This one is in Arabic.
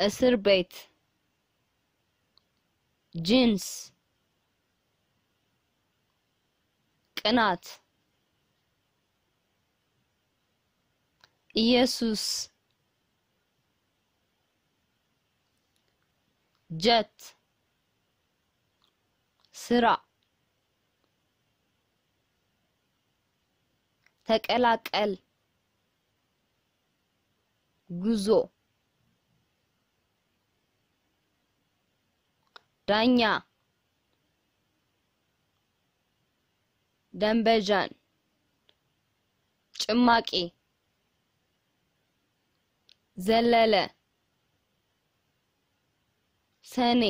أسر بيت. جنس. قنات يسوس. جت. سرا سرع. ال. جوزو. ዳኛ ደንበዣን ጭማቂ ዘለለ ሰኔ